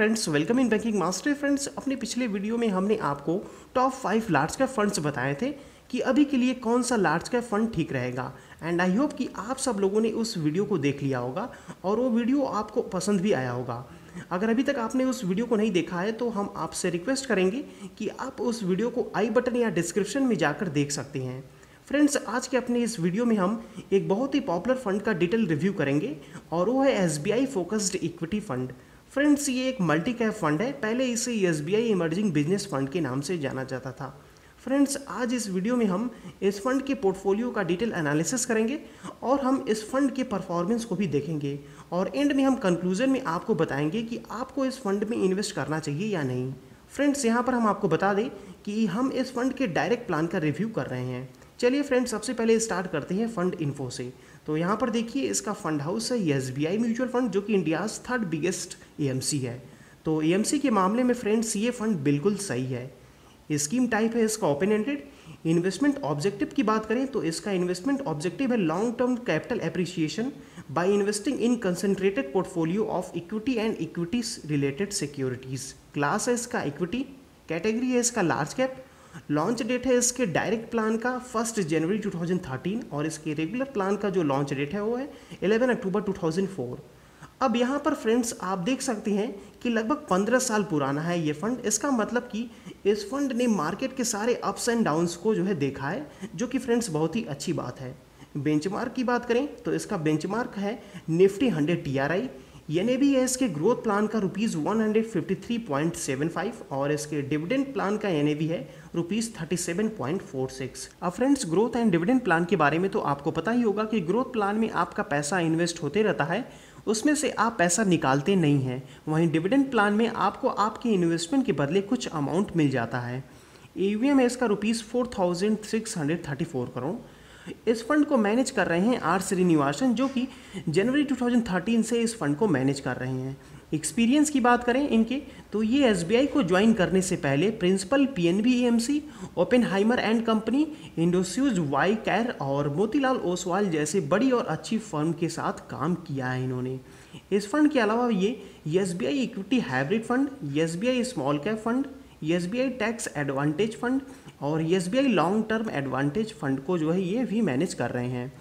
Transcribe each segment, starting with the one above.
Friends welcome in Banking Master friends अपने पिछले video में हमने आपको top five large cap funds बताए थे कि अभी के लिए कौन सा लार्ज कैप फंड ठीक रहेगा। एंड आई होप कि आप सब लोगों ने उस वीडियो को देख लिया होगा और वो वीडियो आपको पसंद भी आया होगा। अगर अभी तक आपने उस वीडियो को नहीं देखा है तो हम आपसे रिक्वेस्ट करेंगे कि आप उस वीडियो को आई बटन या डिस्क्रिप्शन में जाकर देख सकते हैं। फ्रेंड्स आज के अपने इस वीडियो में हम एक बहुत ही पॉपुलर फंड का डिटेल रिव्यू करेंगे और वो है I focused equity fund friends, ये एक मल्टी कैप फंड है। पहले इसे S B I emerging business fund के नाम से जाना जाता था। फ्रेंड्स, आज इस वीडियो में हम इस फंड के पोर्टफोलियो का डिटेल एनालिसिस करेंगे और हम इस फंड के परफॉर्मेंस को भी देखेंगे और एंड में हम कंक्लूजन में आपको बताएँगे कि आपको इस फंड में इन्वेस्ट करना चाहिए या नहीं। फ्रेंड्स, यहाँ पर हम आपको बता दें कि हम इस फंड के डायरेक्ट प्लान का रिव्यू कर रहे हैं। चलिए फ्रेंड्स सबसे पहले स्टार्ट करते हैं फंड इन्फो से। तो यहाँ पर देखिए, इसका फंड हाउस है S B I mutual fund जो कि इंडियाज़ थर्ड बिगेस्ट ए है। तो ए के मामले में फ्रेंड्स ये फंड बिल्कुल सही है। स्कीम टाइप है, इसका ओपन एंडेड इन्वेस्टमेंट ऑब्जेक्टिव की बात करें तो इसका इन्वेस्टमेंट ऑब्जेक्टिव है long term capital appreciation by investing in concentrated portfolio of equity and equities related securities class है इसका इक्विटी कैटेगरी है इसका लार्ज कैप लॉन्च डेट है इसके डायरेक्ट प्लान का फ़र्स्ट जनवरी 2013 और इसके रेगुलर प्लान का जो लॉन्च डेट है वो है 11 अक्टूबर 2004 अब यहाँ पर फ्रेंड्स आप देख सकते हैं कि लगभग 15 साल पुराना है ये फंड इसका मतलब कि इस फंड ने मार्केट के सारे अप्स एंड डाउन्स को जो है देखा है, जो कि फ्रेंड्स बहुत ही अच्छी बात है। बेंचमार्क की बात करें तो इसका बेंचमार्क है निफ्टी हंड्रेड टी एन है इसके ग्रोथ प्लान का rupees one hundred fifty three point seven five और इसके डिविडेंड प्लान का एन है rupees thirty seven point four six अब friends growth and dividend plan के बारे में तो आपको पता ही होगा कि ग्रोथ प्लान में आपका पैसा इन्वेस्ट होते रहता है, उसमें से आप पैसा निकालते नहीं हैं। वहीं डिविडेंड प्लान में आपको आपके इन्वेस्टमेंट के बदले कुछ अमाउंट मिल जाता है। ए है इसका rupees four thousand six hundred thirty four crore इस फंड को मैनेज कर रहे हैं आर श्रीनिवासन, जो कि जनवरी 2013 से इस फंड को मैनेज कर रहे हैं। एक्सपीरियंस की बात करें इनके तो ये एसबीआई को ज्वाइन करने से पहले principal P N B M C Oppenheimer and company Indosuez Y Carr और मोतीलाल ओसवाल जैसे बड़ी और अच्छी फर्म के साथ काम किया है इन्होंने। इस फंड के अलावा ये S B I equity hybrid fund S B I small cap fund S B I tax advantage fund और S B long term advantage fund को जो है ये भी मैनेज कर रहे हैं।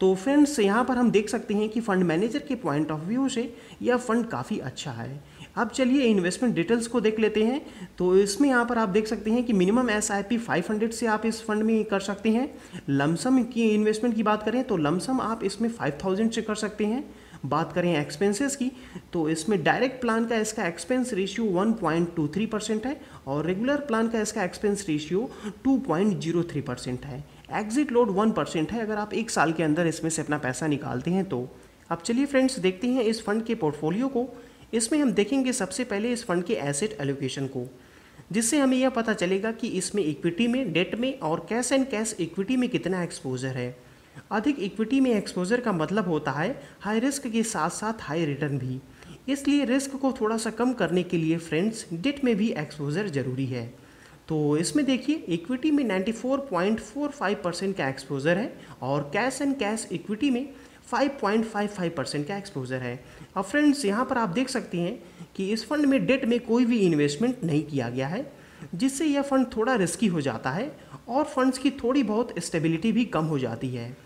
तो फ्रेंड्स यहाँ पर हम देख सकते हैं कि फंड मैनेजर के पॉइंट ऑफ़ व्यू से यह फंड काफ़ी अच्छा है। अब चलिए इन्वेस्टमेंट डिटेल्स को देख लेते हैं। तो इसमें यहाँ पर आप देख सकते हैं कि minimum S I P five hundred से आप इस फंड में कर सकते हैं। लमसम की इन्वेस्टमेंट की बात करें तो लमसम आप इसमें फाइव थाउज़ेंड से कर सकते हैं। बात करें एक्सपेंसेस की तो इसमें डायरेक्ट प्लान का इसका एक्सपेंस रेशियो 1.23 परसेंट है और रेगुलर प्लान का इसका एक्सपेंस रेशियो 2.03 परसेंट है। एग्जिट लोड 1 परसेंट है। अगर आप एक साल के अंदर इसमें से अपना पैसा निकालते हैं तो। अब चलिए फ्रेंड्स देखते हैं इस फंड के पोर्टफोलियो को। इसमें हम देखेंगे सबसे पहले इस फंड के एसेट एलोकेशन को, जिससे हमें यह पता चलेगा कि इसमें इक्विटी में डेट में और कैश एंड कैश इक्विटी में कितना एक्सपोजर है। अधिक इक्विटी में एक्सपोजर का मतलब होता है हाई रिस्क के साथ साथ हाई रिटर्न भी। इसलिए रिस्क को थोड़ा सा कम करने के लिए फ्रेंड्स डेट में भी एक्सपोजर ज़रूरी है। तो इसमें देखिए इक्विटी में 94.45 परसेंट का एक्सपोजर है और कैश एंड कैश इक्विटी में 5.55 परसेंट का एक्सपोजर है। अब फ्रेंड्स यहाँ पर आप देख सकते हैं कि इस फंड में डेट में कोई भी इन्वेस्टमेंट नहीं किया गया है, जिससे यह फंड थोड़ा रिस्की हो जाता है और फंड्स की थोड़ी बहुत स्टेबिलिटी भी कम हो जाती है।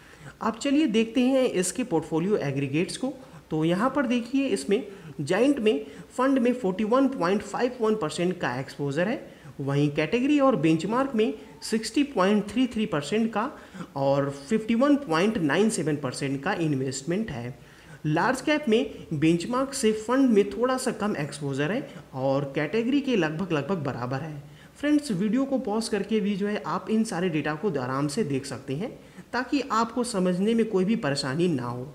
अब चलिए देखते हैं इसके पोर्टफोलियो एग्रीगेट्स को। तो यहाँ पर देखिए इसमें जाइंट में फंड में 41.51 परसेंट का एक्सपोजर है। वहीं कैटेगरी और बेंचमार्क में 60.33 परसेंट का और 51.97 परसेंट का इन्वेस्टमेंट है। लार्ज कैप में बेंचमार्क से फंड में थोड़ा सा कम एक्सपोजर है और कैटेगरी के लगभग लगभग बराबर है। फ्रेंड्स वीडियो को पॉज करके भी जो है, आप इन सारे डेटा को आराम से देख सकते हैं, ताकि आपको समझने में कोई भी परेशानी ना हो।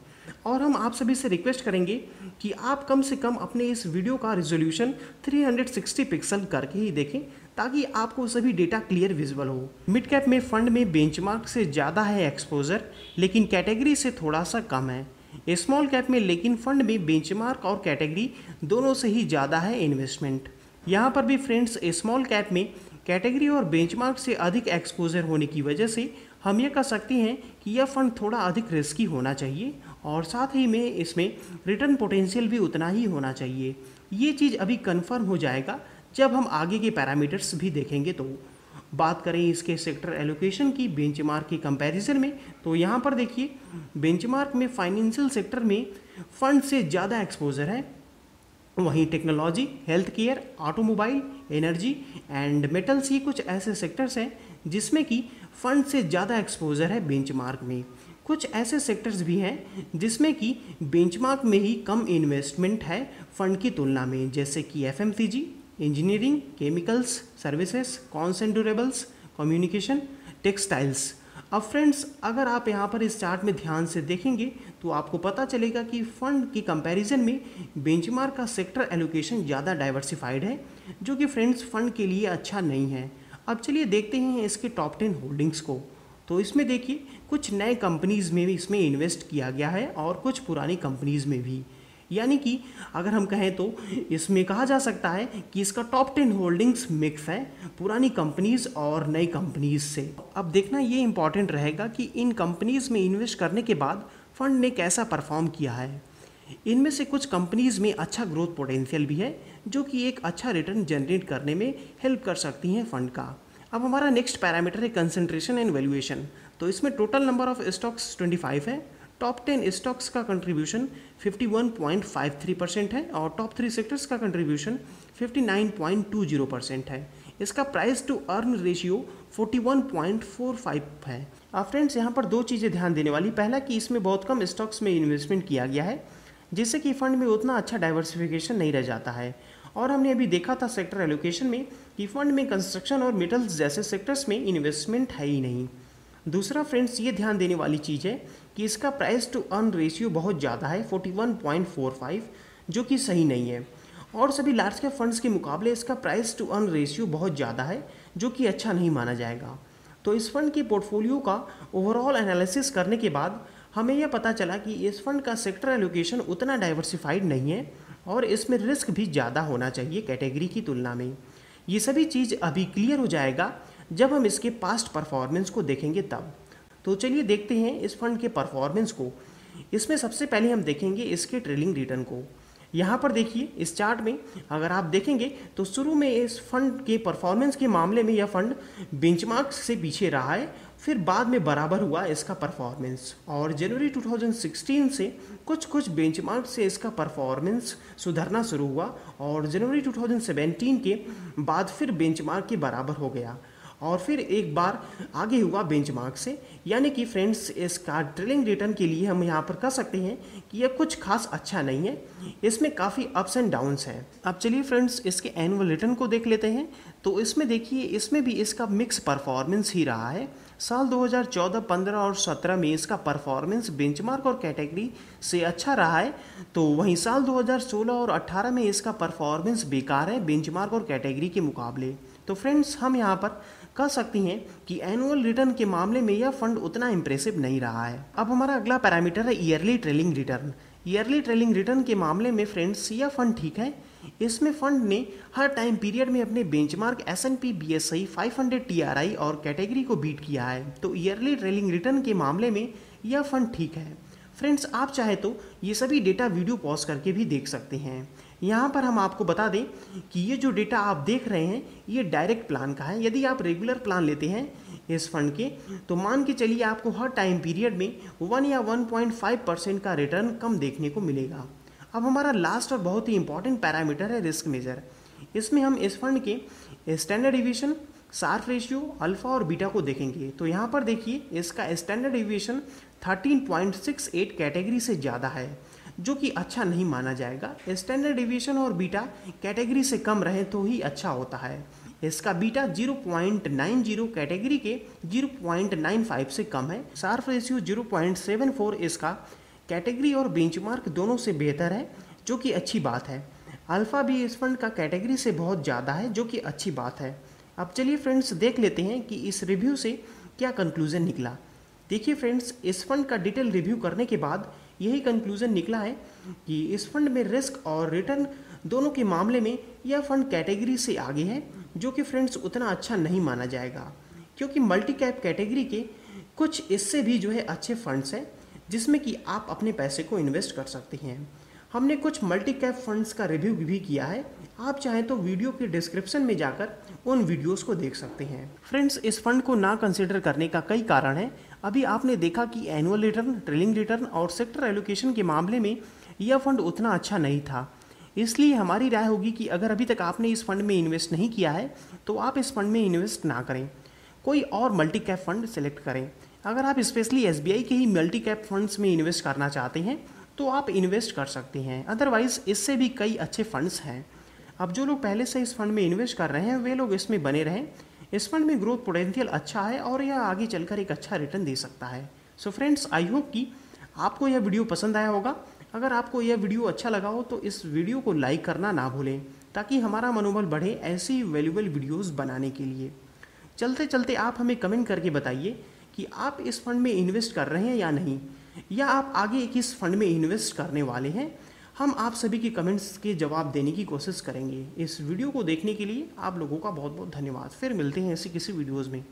और हम आप सभी से रिक्वेस्ट करेंगे कि आप कम से कम अपने इस वीडियो का रिजोल्यूशन 360 पिक्सल करके ही देखें, ताकि आपको सभी डेटा क्लियर विजुअल हो। मिड कैप में फंड में बेंचमार्क से ज़्यादा है एक्सपोजर लेकिन कैटेगरी से थोड़ा सा कम है। स्मॉल कैप में, लेकिन फंड में बेंचमार्क और कैटेगरी दोनों से ही ज़्यादा है इन्वेस्टमेंट यहाँ पर भी फ्रेंड्स स्मॉल कैप में कैटेगरी और बेंचमार्क से अधिक एक्सपोजर होने की वजह से हम ये कह सकते हैं कि यह फंड थोड़ा अधिक रिस्की होना चाहिए और साथ ही में इसमें रिटर्न पोटेंशियल भी उतना ही होना चाहिए। ये चीज़ अभी कन्फर्म हो जाएगा जब हम आगे के पैरामीटर्स भी देखेंगे तो। बात करें इसके सेक्टर एलोकेशन की बेंचमार्क की कंपैरिजन में तो यहाँ पर देखिए बेंचमार्क में फाइनेंशियल सेक्टर में फंड से ज़्यादा एक्सपोजर है। वहीं technology health care automobile energy and metals ये कुछ ऐसे सेक्टर्स हैं जिसमें कि फंड से ज़्यादा एक्सपोजर है बेंचमार्क में। कुछ ऐसे सेक्टर्स भी हैं जिसमें कि बेंचमार्क में ही कम इन्वेस्टमेंट है फंड की तुलना में, जैसे कि FMCG engineering chemicals services cons and durables communication textiles अब फ्रेंड्स अगर आप यहाँ पर इस चार्ट में ध्यान से देखेंगे तो आपको पता चलेगा कि फंड की कंपैरिजन में बेंचमार्क का सेक्टर एलोकेशन ज़्यादा डाइवर्सिफाइड है, जो कि फ्रेंड्स फंड के लिए अच्छा नहीं है। अब चलिए देखते हैं इसके टॉप टेन होल्डिंग्स को। तो इसमें देखिए, कुछ नए कंपनीज़ में भी इसमें इन्वेस्ट किया गया है और कुछ पुरानी कंपनीज़ में भी। यानी कि अगर हम कहें तो इसमें कहा जा सकता है कि इसका टॉप टेन होल्डिंग्स मिक्स है, पुरानी कंपनीज़ और नई कंपनीज़ से। अब देखना ये इंपॉर्टेंट रहेगा कि इन कंपनीज़ में इन्वेस्ट करने के बाद फंड ने कैसा परफॉर्म किया है? इनमें से कुछ कंपनीज़ में अच्छा ग्रोथ पोटेंशियल भी है, जो कि एक अच्छा रिटर्न जनरेट करने में हेल्प कर सकती हैं फंड का। अब हमारा नेक्स्ट पैरामीटर है कंसंट्रेशन एंड वैल्यूएशन तो इसमें टोटल नंबर ऑफ़ स्टॉक्स 25 है टॉप टेन स्टॉक्स का कंट्रीब्यूशन 51.53 परसेंट है, और टॉप थ्री सेक्टर्स का कंट्रीब्यूशन 59.20 परसेंट है। इसका प्राइस टू अर्न रेशियो 41.45 है। अब फ्रेंड्स यहाँ पर दो चीज़ें ध्यान देने वाली। पहला कि इसमें बहुत कम स्टॉक्स में इन्वेस्टमेंट किया गया है, जिससे कि फंड में उतना अच्छा डाइवर्सिफिकेशन नहीं रह जाता है। और हमने अभी देखा था सेक्टर एलोकेशन में कि फंड में कंस्ट्रक्शन और मेटल्स जैसे सेक्टर्स में इन्वेस्टमेंट है ही नहीं। दूसरा फ्रेंड्स ये ध्यान देने वाली चीज़ है कि इसका प्राइस टू अर्न रेशियो बहुत ज़्यादा है 41.45 जो कि सही नहीं है। और सभी लार्ज कैप फंड्स के मुकाबले इसका प्राइस टू अर्न रेशियो बहुत ज़्यादा है, जो कि अच्छा नहीं माना जाएगा। तो इस फंड के पोर्टफोलियो का ओवरऑल एनालिसिस करने के बाद हमें यह पता चला कि इस फंड का सेक्टर एलोकेशन उतना डाइवर्सिफाइड नहीं है और इसमें रिस्क भी ज़्यादा होना चाहिए कैटेगरी की तुलना में। ये सभी चीज़ अभी क्लियर हो जाएगा जब हम इसके पास्ट परफॉर्मेंस को देखेंगे तब। तो चलिए देखते हैं इस फंड के परफॉर्मेंस को। इसमें सबसे पहले हम देखेंगे इसके ट्रेलिंग रिटर्न को। यहाँ पर देखिए, इस चार्ट में अगर आप देखेंगे तो शुरू में इस फंड के परफॉर्मेंस के मामले में यह फंड बेंचमार्क से पीछे रहा है, फिर बाद में बराबर हुआ इसका परफॉर्मेंस। और जनवरी 2016 से कुछ कुछ बेंचमार्क से इसका परफॉर्मेंस सुधरना शुरू हुआ और जनवरी 2017 के बाद फिर बेंचमार्क के बराबर हो गया। और फिर एक बार आगे हुआ बेंचमार्क से, यानी कि फ्रेंड्स इसका ट्रेलिंग रिटर्न के लिए हम यहाँ पर कह सकते हैं कि यह कुछ खास अच्छा नहीं है। इसमें काफ़ी अप्स एंड डाउन्स हैं। अब चलिए फ्रेंड्स इसके एनुअल रिटर्न को देख लेते हैं। तो इसमें देखिए इसमें भी इसका मिक्स परफॉर्मेंस ही रहा है। साल 2014, 15 और 17 में इसका परफॉर्मेंस बेंचमार्क और कैटेगरी से अच्छा रहा है। तो वहीं साल 2016 और 18 में इसका परफॉर्मेंस बेकार है बेंचमार्क और कैटेगरी के मुकाबले। तो फ्रेंड्स हम यहाँ पर कह सकती हैं कि एनुअल रिटर्न के मामले में यह फंड उतना इम्प्रेसिव नहीं रहा है। अब हमारा अगला पैरामीटर है yearly trailing return yearly trailing return के मामले में फ्रेंड्स यह फंड ठीक है इसमें फंड ने हर टाइम पीरियड में अपने benchmark S N P B S I five hundred T R I और कैटेगरी को बीट किया है। तो ईयरली ट्रेलिंग रिटर्न के मामले में यह फंड ठीक है। फ्रेंड्स, आप चाहे तो ये सभी डेटा वीडियो पॉज करके भी देख सकते हैं। यहाँ पर हम आपको बता दें कि ये जो डेटा आप देख रहे हैं, ये डायरेक्ट प्लान का है। यदि आप रेगुलर प्लान लेते हैं इस फंड के तो मान के चलिए आपको हर टाइम पीरियड में वन या वन पॉइंट फाइव परसेंट का रिटर्न कम देखने को मिलेगा। अब हमारा लास्ट और बहुत ही इंपॉर्टेंट पैरामीटर है रिस्क मेजर इसमें हम इस फंड के standard deviation sharpe ratio alpha और बीटा को देखेंगे। तो यहाँ पर देखिए, इसका स्टैंडर्ड डिविएशन 13.68 कैटेगरी से ज़्यादा है, जो कि अच्छा नहीं माना जाएगा। स्टैंडर्ड डिविएशन और बीटा कैटेगरी से कम रहे तो ही अच्छा होता है। इसका बीटा 0.90 कैटेगरी के 0.95 से कम है। सार्फ रेशियो 0.74 इसका कैटेगरी और बेंचमार्क दोनों से बेहतर है, जो कि अच्छी बात है। अल्फ़ा भी इस फंड का कैटेगरी से बहुत ज़्यादा है, जो कि अच्छी बात है। अब चलिए फ्रेंड्स, देख लेते हैं कि इस रिव्यू से क्या कंक्लूजन निकला। देखिए फ्रेंड्स, इस फंड का डिटेल रिव्यू करने के बाद यही कंक्लूजन निकला है कि इस फंड में रिस्क और रिटर्न दोनों के मामले में यह फंड कैटेगरी से आगे है, जो कि फ्रेंड्स उतना अच्छा नहीं माना जाएगा। क्योंकि मल्टी कैप कैटेगरी के कुछ इससे भी जो है अच्छे फंड्स हैं। जिसमें कि आप अपने पैसे को इन्वेस्ट कर सकते हैं। हमने कुछ मल्टी कैप फंड्स का रिव्यू भी किया है। आप चाहें तो वीडियो के डिस्क्रिप्शन में जाकर उन वीडियोस को देख सकते हैं। फ्रेंड्स इस फंड को ना कंसिडर करने का कई कारण है। अभी आपने देखा कि एनुअल रिटर्न ट्रेलिंग रिटर्न और सेक्टर एलोकेशन के मामले में यह फंड उतना अच्छा नहीं था। इसलिए हमारी राय होगी कि अगर अभी तक आपने इस फंड में इन्वेस्ट नहीं किया है तो आप इस फंड में इन्वेस्ट ना करें। कोई और मल्टी कैप फंड सेलेक्ट करें। अगर आप स्पेशली एस के ही मल्टी कैप फंड्स में इन्वेस्ट करना चाहते हैं तो आप इन्वेस्ट कर सकते हैं। अदरवाइज़, इससे भी कई अच्छे फंड्स हैं। अब जो लोग पहले से इस फंड में इन्वेस्ट कर रहे हैं, वे लोग इसमें बने रहें। इस फंड में ग्रोथ पोटेंशियल अच्छा है और यह आगे चलकर एक अच्छा रिटर्न दे सकता है। सो फ्रेंड्स आई होप कि आपको यह वीडियो पसंद आया होगा। अगर आपको यह वीडियो अच्छा लगा हो तो इस वीडियो को लाइक करना ना भूलें, ताकि हमारा मनोबल बढ़े ऐसी वैल्यूबल वीडियोस बनाने के लिए। चलते चलते आप हमें कमेंट करके बताइए कि आप इस फंड में इन्वेस्ट कर रहे हैं या नहीं, या आप आगे किस फंड में इन्वेस्ट करने वाले हैं, हम आप सभी के कमेंट्स के जवाब देने की कोशिश करेंगे। इस वीडियो को देखने के लिए आप लोगों का बहुत बहुत धन्यवाद। फिर मिलते हैं ऐसी किसी वीडियोज़ में।